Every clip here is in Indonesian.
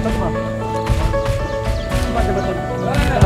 coba, coba. Coba, coba, coba.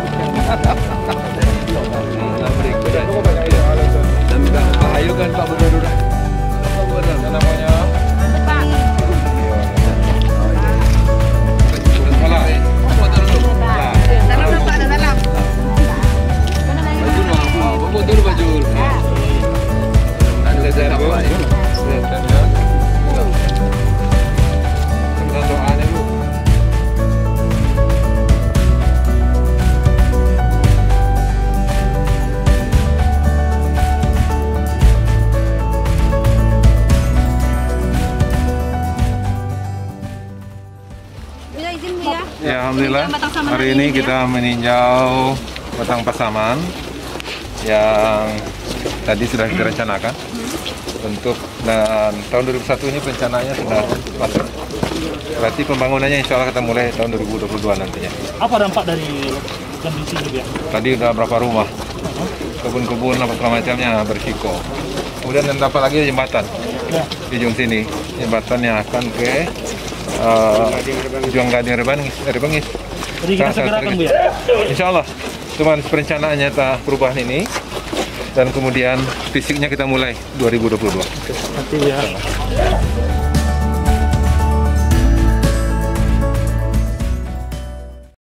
Ya izin Bu, ya. Ya, alhamdulillah. Hari ini ini, kita meninjau batang pasaman yang tadi sudah direncanakan untuk dan tahun 2001 ini rencananya sudah masuk. Berarti pembangunannya insya Allah kita mulai tahun 2022 nantinya. Apa dampak dari kondisi ini ya? Tadi udah berapa rumah, kebun-kebun apa segala macamnya bersiko. Kemudian yang dapat lagi jembatan Ya. di ujung sini, jembatan yang akan ke uh, Juang Gading Rebangis. Rebangis. Jadi kita segerakan Bu ya. Insya Allah, cuman perencanaannya ta perubahan ini dan kemudian fisiknya kita mulai 2022. Nanti ya.